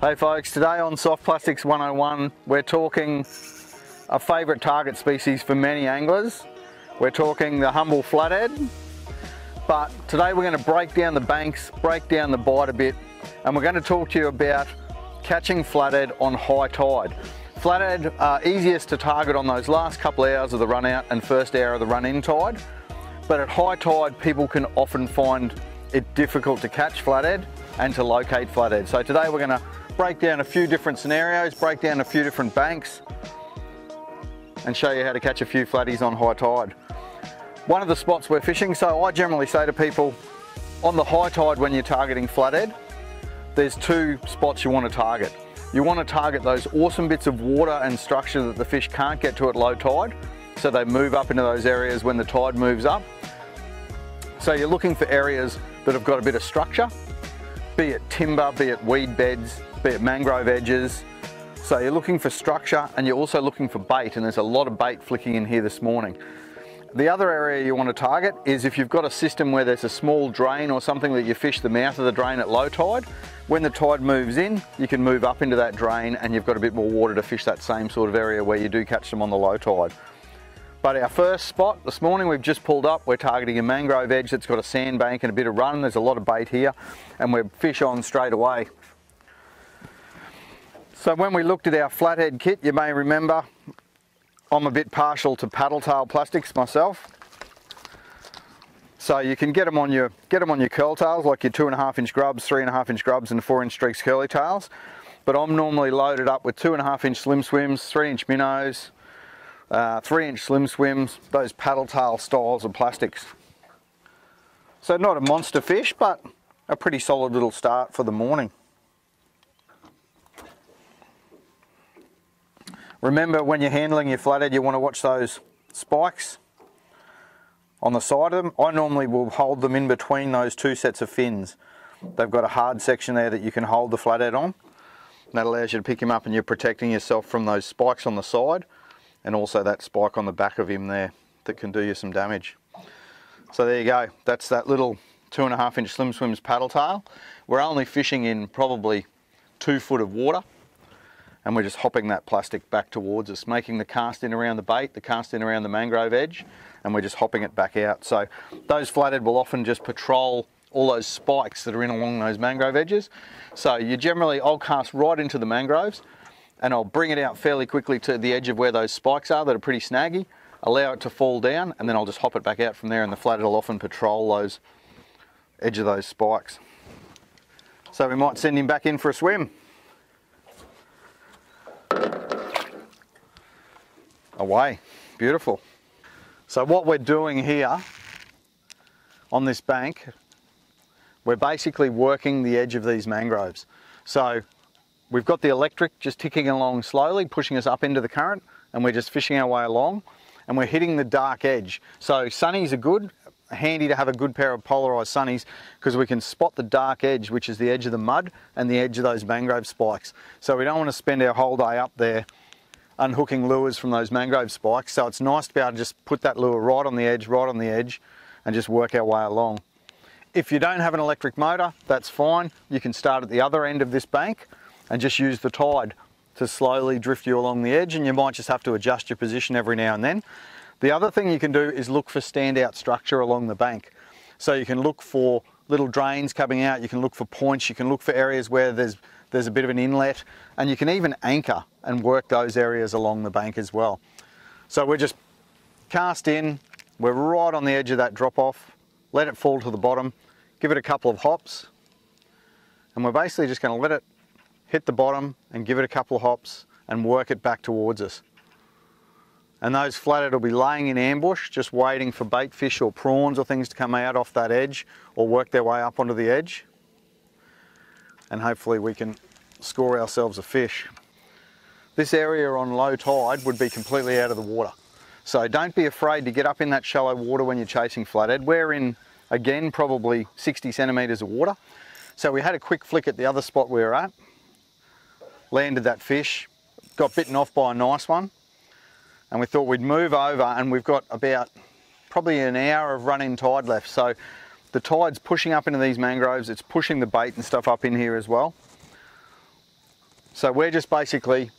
Hey folks, today on Soft Plastics 101 we're talking a favourite target species for many anglers. We're talking the humble flathead, but today we're going to break down the banks, break down the bite a bit, and we're going to talk to you about catching flathead on high tide. Flathead are easiest to target on those last couple of hours of the run out and first hour of the run in tide, but at high tide people can often find it difficult to catch flathead and to locate flathead. So today we're going to break down a few different scenarios, break down a few different banks, and show you how to catch a few flatties on high tide. One of the spots we're fishing, so I generally say to people, on the high tide when you're targeting flathead, there's two spots you want to target. You want to target those awesome bits of water and structure that the fish can't get to at low tide, so they move up into those areas when the tide moves up. So you're looking for areas that have got a bit of structure, be it timber, be it weed beds, be it mangrove edges. So you're looking for structure and you're also looking for bait and there's a lot of bait flicking in here this morning. The other area you want to target is if you've got a system where there's a small drain or something that you fish the mouth of the drain at low tide, when the tide moves in, you can move up into that drain and you've got a bit more water to fish that same sort of area where you do catch them on the low tide. But our first spot this morning we've just pulled up, we're targeting a mangrove edge that's got a sandbank and a bit of run. There's a lot of bait here and we're fish on straight away. So when we looked at our flathead kit, you may remember I'm a bit partial to paddle tail plastics myself. So you can get them on your get them on your curl tails, like your two and a half inch GrubZ, three and a half inch GrubZ, and four inch StreakZ Curly TailZ. But I'm normally loaded up with two and a half inch Slim SwimZ, three inch MinnowZ, uh, three inch Slim SwimZ, those paddle tail styles of plastics. So not a monster fish, but a pretty solid little start for the morning. Remember when you're handling your flathead you want to watch those spikes on the side of them. I normally will hold them in between those two sets of fins. They've got a hard section there that you can hold the flathead on. That allows you to pick him up and you're protecting yourself from those spikes on the side and also that spike on the back of him there that can do you some damage. So there you go, that's that little two and a half inch Slim SwimZ paddle tail. We're only fishing in probably two foot of water and we're just hopping that plastic back towards us, making the cast in around the bait, the cast in around the mangrove edge, and we're just hopping it back out. So those flathead will often just patrol all those spikes that are in along those mangrove edges. So you generally, I'll cast right into the mangroves and I'll bring it out fairly quickly to the edge of where those spikes are that are pretty snaggy, allow it to fall down, and then I'll just hop it back out from there and the flathead will often patrol those edge of those spikes. So we might send him back in for a swim. away. Beautiful. So what we're doing here on this bank, we're basically working the edge of these mangroves. So we've got the electric just ticking along slowly, pushing us up into the current, and we're just fishing our way along, and we're hitting the dark edge. So sunnies are good, handy to have a good pair of polarized sunnies because we can spot the dark edge, which is the edge of the mud and the edge of those mangrove spikes. So we don't want to spend our whole day up there unhooking lures from those mangrove spikes. So it's nice to be able to just put that lure right on the edge, right on the edge, and just work our way along. If you don't have an electric motor, that's fine. You can start at the other end of this bank and just use the tide to slowly drift you along the edge and you might just have to adjust your position every now and then. The other thing you can do is look for standout structure along the bank. So you can look for little drains coming out, you can look for points, you can look for areas where there's there's a bit of an inlet, and you can even anchor and work those areas along the bank as well. So we're just cast in, we're right on the edge of that drop off, let it fall to the bottom, give it a couple of hops, and we're basically just going to let it hit the bottom and give it a couple of hops and work it back towards us. And those flathead will be laying in ambush, just waiting for bait fish or prawns or things to come out off that edge or work their way up onto the edge and hopefully we can score ourselves a fish. This area on low tide would be completely out of the water. So don't be afraid to get up in that shallow water when you're chasing flathead. We're in, again, probably 60 centimetres of water. So we had a quick flick at the other spot we were at, landed that fish, got bitten off by a nice one, and we thought we'd move over and we've got about probably an hour of running tide left. So the tide's pushing up into these mangroves, it's pushing the bait and stuff up in here as well. So we're just basically,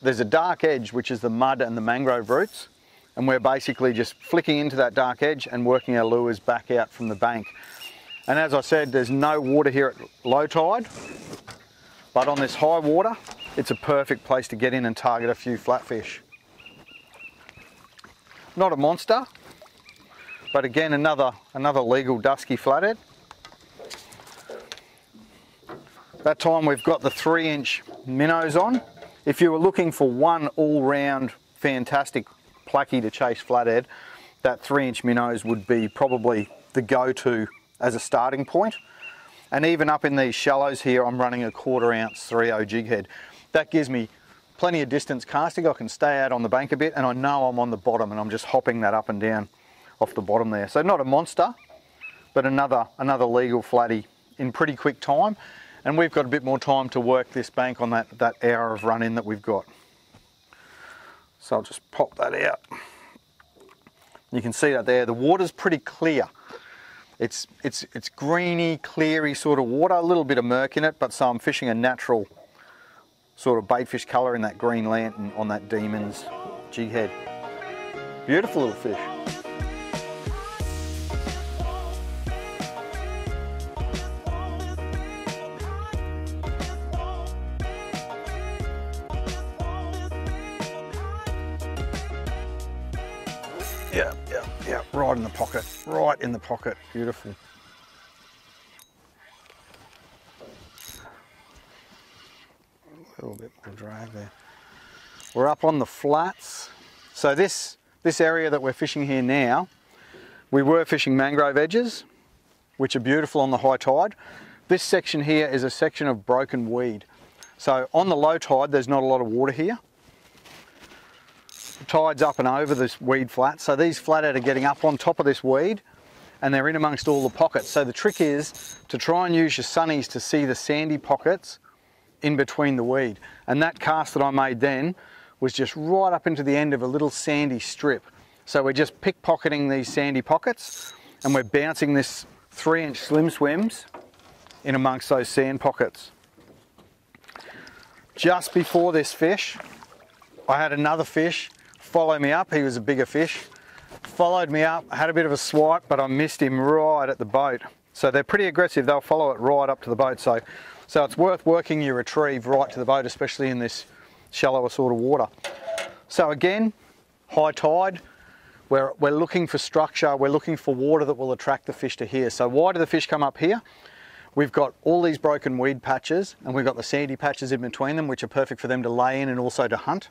there's a dark edge, which is the mud and the mangrove roots. And we're basically just flicking into that dark edge and working our lures back out from the bank. And as I said, there's no water here at low tide, but on this high water, it's a perfect place to get in and target a few flatfish. Not a monster, but again, another, another legal dusky flathead. That time we've got the three inch MinnowZ on. If you were looking for one all round fantastic plucky to chase flathead, that three inch MinnowZ would be probably the go-to as a starting point. And even up in these shallows here, I'm running a quarter ounce 3.0 jig head. That gives me plenty of distance casting. I can stay out on the bank a bit and I know I'm on the bottom and I'm just hopping that up and down off the bottom there. So not a monster, but another, another legal flatty in pretty quick time. And we've got a bit more time to work this bank on that, that hour of run in that we've got. So I'll just pop that out. You can see that there, the water's pretty clear. It's, it's, it's greeny, cleary sort of water, a little bit of murk in it, but so I'm fishing a natural sort of baitfish colour in that green lantern on that DemonZ jig head. Beautiful little fish. Right in the pocket, right in the pocket, beautiful. A little bit more drag there. We're up on the flats. So this, this area that we're fishing here now, we were fishing mangrove edges, which are beautiful on the high tide. This section here is a section of broken weed. So on the low tide, there's not a lot of water here. Tide's up and over this weed flat. So these flathead are getting up on top of this weed and they're in amongst all the pockets. So the trick is to try and use your sunnies to see the sandy pockets in between the weed. And that cast that I made then was just right up into the end of a little sandy strip. So we're just pickpocketing these sandy pockets and we're bouncing this three inch Slim SwimZ in amongst those sand pockets. Just before this fish, I had another fish follow me up. He was a bigger fish. Followed me up, had a bit of a swipe, but I missed him right at the boat. So they're pretty aggressive. They'll follow it right up to the boat. So so it's worth working your retrieve right to the boat, especially in this shallower sort of water. So again, high tide, we're, we're looking for structure, we're looking for water that will attract the fish to here. So why do the fish come up here? We've got all these broken weed patches and we've got the sandy patches in between them, which are perfect for them to lay in and also to hunt.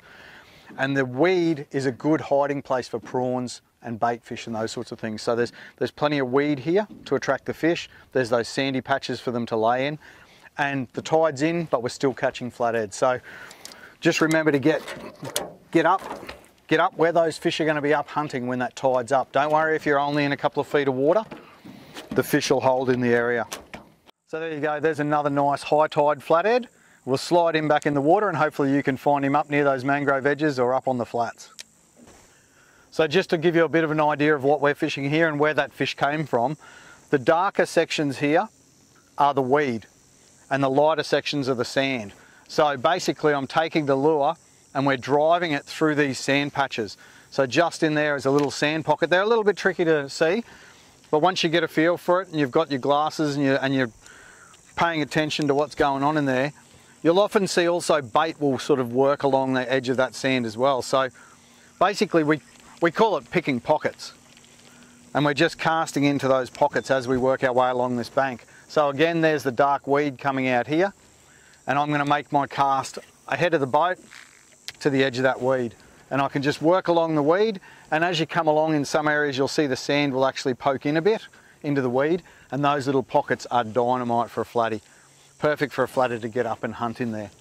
And the weed is a good hiding place for prawns and bait fish and those sorts of things. So there's, there's plenty of weed here to attract the fish. There's those sandy patches for them to lay in and the tide's in, but we're still catching flathead. So just remember to get, get up, get up where those fish are gonna be up hunting when that tide's up. Don't worry if you're only in a couple of feet of water, the fish will hold in the area. So there you go, there's another nice high tide flathead. We'll slide him back in the water and hopefully you can find him up near those mangrove edges or up on the flats. So just to give you a bit of an idea of what we're fishing here and where that fish came from, the darker sections here are the weed and the lighter sections are the sand. So basically I'm taking the lure and we're driving it through these sand patches. So just in there is a little sand pocket. They're a little bit tricky to see, but once you get a feel for it and you've got your glasses and you're, and you're paying attention to what's going on in there, you'll often see also bait will sort of work along the edge of that sand as well. So basically we, we call it picking pockets and we're just casting into those pockets as we work our way along this bank. So again, there's the dark weed coming out here and I'm gonna make my cast ahead of the boat to the edge of that weed. And I can just work along the weed and as you come along in some areas, you'll see the sand will actually poke in a bit into the weed and those little pockets are dynamite for a flatty. Perfect for a flatter to get up and hunt in there.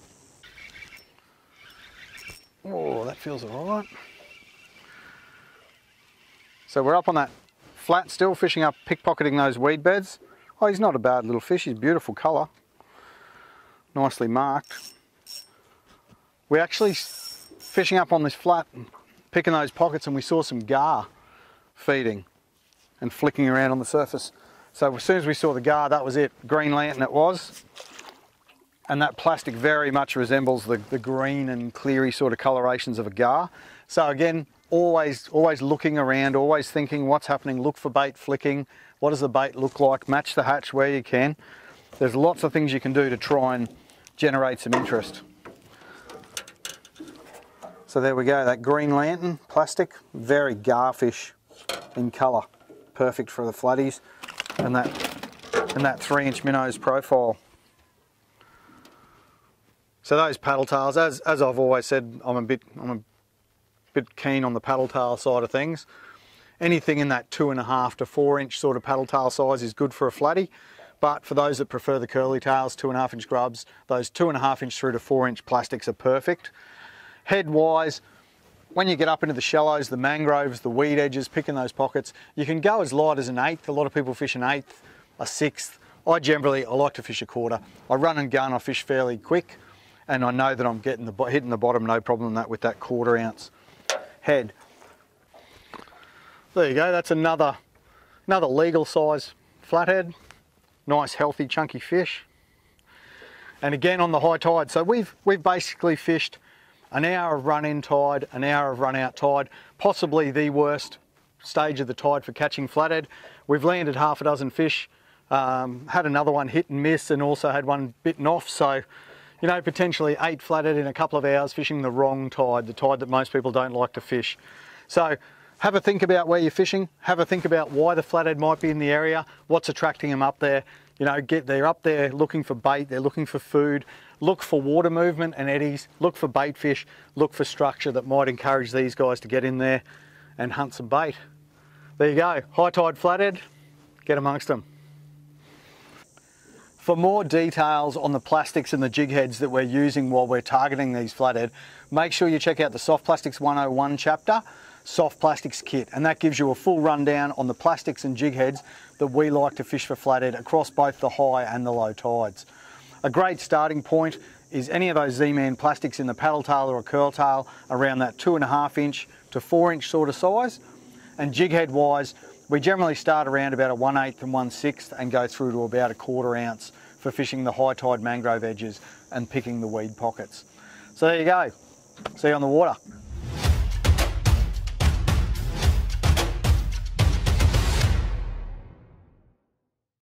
Oh, that feels all right. So we're up on that flat still, fishing up, pickpocketing those weed beds. Oh, he's not a bad little fish. He's beautiful colour. Nicely marked. We're actually fishing up on this flat, picking those pockets, and we saw some gar feeding and flicking around on the surface. So as soon as we saw the gar, that was it. Green lantern it was. And that plastic very much resembles the, the green and cleary sort of colorations of a gar. So again, always, always looking around, always thinking what's happening, look for bait flicking, what does the bait look like, match the hatch where you can. There's lots of things you can do to try and generate some interest. So there we go, that green lantern plastic, very garfish in colour. Perfect for the flatties and that and that three inch MinnowZ profile. So those paddle tails, as, as I've always said, I'm a bit I'm a bit keen on the paddle tail side of things. Anything in that two and a half to four inch sort of paddle tail size is good for a flatty. But for those that prefer the curly tails, two and a half inch grubs, those two and a half inch through to four inch plastics are perfect. Head wise, when you get up into the shallows, the mangroves, the weed edges, picking those pockets, you can go as light as an eighth. A lot of people fish an eighth, a sixth. I generally, I like to fish a quarter. I run and gun, I fish fairly quick, and I know that I'm getting the hitting the bottom, no problem that with that quarter ounce head. There you go, that's another, another legal size flathead. Nice, healthy, chunky fish. And again on the high tide. So we've, we've basically fished an hour of run in tide, an hour of run out tide, possibly the worst stage of the tide for catching flathead. We've landed half a dozen fish, um, had another one hit and miss and also had one bitten off. So, you know, potentially eight flathead in a couple of hours fishing the wrong tide, the tide that most people don't like to fish. So have a think about where you're fishing, have a think about why the flathead might be in the area, what's attracting them up there. You know, get they're up there looking for bait, they're looking for food, look for water movement and eddies, look for bait fish, look for structure that might encourage these guys to get in there and hunt some bait. There you go, high tide flathead, get amongst them. For more details on the plastics and the jig heads that we're using while we're targeting these flathead, make sure you check out the Soft Plastics 101 chapter, Soft Plastics Kit, and that gives you a full rundown on the plastics and jig heads that we like to fish for flathead across both the high and the low tides. A great starting point is any of those Z-Man plastics in the paddle tail or a curl tail around that two and a half inch to four inch sort of size. And jig head wise, we generally start around about a 1 8th and 1 6th and go through to about a quarter ounce for fishing the high tide mangrove edges and picking the weed pockets. So there you go. See you on the water.